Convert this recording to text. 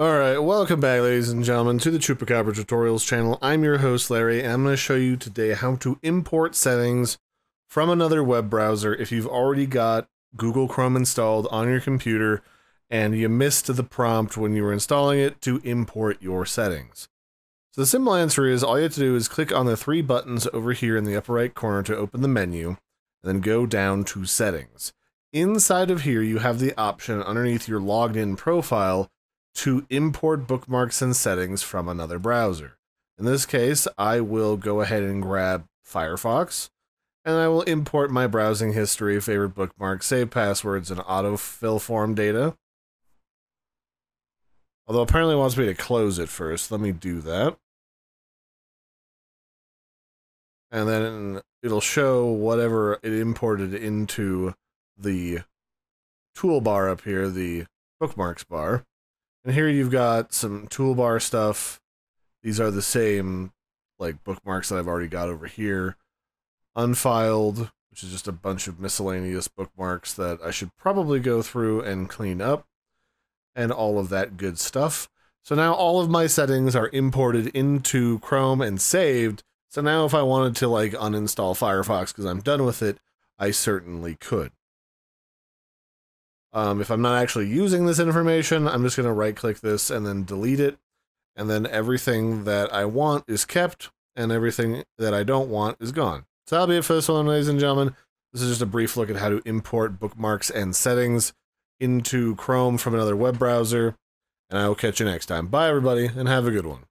Alright, welcome back ladies and gentlemen to the Chupacabra Tutorials channel. I'm your host Larry and I'm going to show you today how to import settings from another web browser if you've already got Google Chrome installed on your computer and you missed the prompt when you were installing it to import your settings. So the simple answer is all you have to do is click on the three buttons over here in the upper right corner to open the menu and then go down to settings. Inside of here you have the option underneath your logged in profile to import bookmarks and settings from another browser. In this case, I will go ahead and grab Firefox, and I will import my browsing history, favorite bookmarks, save passwords, and autofill form data. Although apparently wants me to close it first. Let me do that. And then it'll show whatever it imported into the toolbar up here, the bookmarks bar. And here you've got some toolbar stuff. These are the same like bookmarks that I've already got over here. Unfiled, which is just a bunch of miscellaneous bookmarks that I should probably go through and clean up. And all of that good stuff. So now all of my settings are imported into Chrome and saved. So now if I wanted to like uninstall Firefox because I'm done with it, I certainly could. Um, if I'm not actually using this information, I'm just going to right click this and then delete it. And then everything that I want is kept and everything that I don't want is gone. So that'll be it for this one, ladies and gentlemen. This is just a brief look at how to import bookmarks and settings into Chrome from another web browser. And I will catch you next time. Bye, everybody, and have a good one.